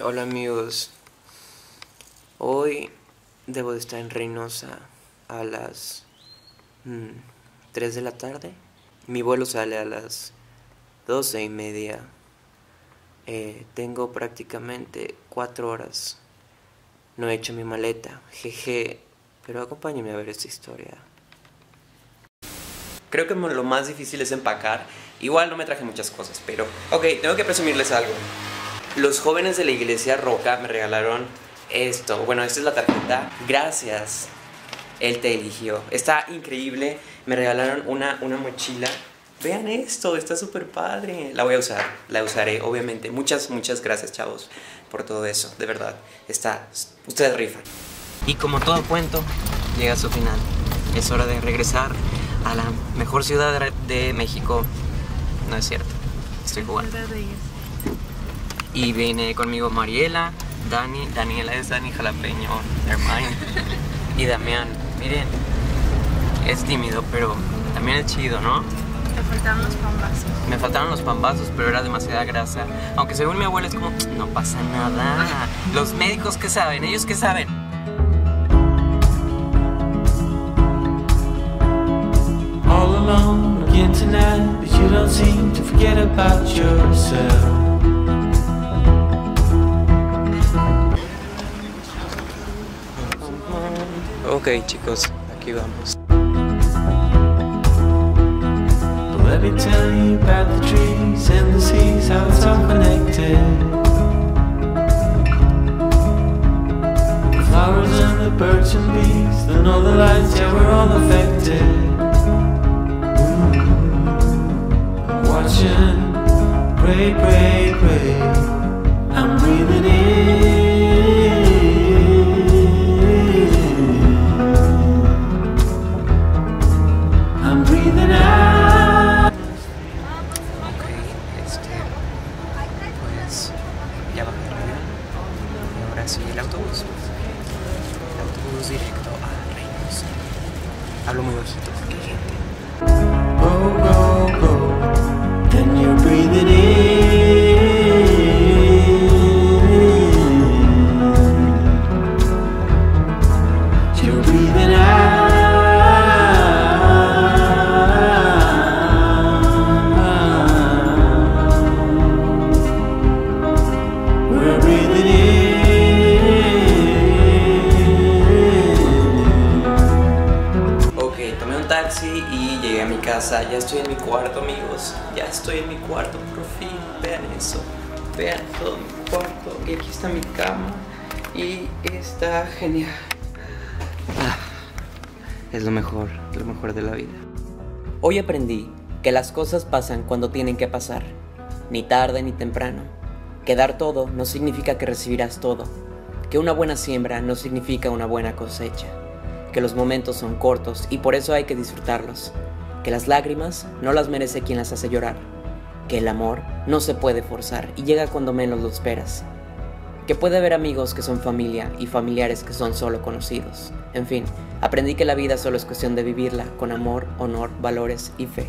Hola amigos, hoy debo de estar en Reynosa a las 3 mm, de la tarde. Mi vuelo sale a las 12 y media. Eh, tengo prácticamente 4 horas. No he hecho mi maleta, jeje, pero acompáñenme a ver esta historia. Creo que lo más difícil es empacar. Igual no me traje muchas cosas, pero... Ok, tengo que presumirles algo. Los jóvenes de la iglesia Roca me regalaron esto. Bueno, esta es la tarjeta. Gracias. Él te eligió. Está increíble. Me regalaron una, una mochila. Vean esto, está súper padre. La voy a usar, la usaré, obviamente. Muchas, muchas gracias, chavos, por todo eso. De verdad, está. Ustedes rifan. Y como todo cuento, llega a su final. Es hora de regresar a la mejor ciudad de México. No es cierto, estoy jugando. Y viene conmigo Mariela, Dani, Daniela es Dani Jalapeño, Hermine y Damián. Miren, es tímido, pero también es chido, ¿no? Me faltaron los pambazos. Me faltaron los pambazos, pero era demasiada grasa. Aunque según mi abuela es como, no pasa nada. Los médicos que saben, ellos que saben. All alone again tonight, but you don't seem to forget about yourself. Ok chicos, aquí vamos. Let me tell you about the trees and the seas, how it's all connected. The flowers and the birds and bees, the lights, yeah, we're all affected. Watching, pray, pray, pray. I'm breathing in. Hablo muy. Go, go, go. Then you're breathing in. You're breathing casa. Ya estoy en mi cuarto, amigos. Ya estoy en mi cuarto, por fin. Vean eso. Vean todo mi cuarto. Y aquí está mi cama. Y está genial. Ah, es lo mejor, lo mejor de la vida. Hoy aprendí que las cosas pasan cuando tienen que pasar. Ni tarde ni temprano. Que dar todo no significa que recibirás todo. Que una buena siembra no significa una buena cosecha que los momentos son cortos y por eso hay que disfrutarlos, que las lágrimas no las merece quien las hace llorar, que el amor no se puede forzar y llega cuando menos lo esperas, que puede haber amigos que son familia y familiares que son solo conocidos. En fin, aprendí que la vida solo es cuestión de vivirla con amor, honor, valores y fe.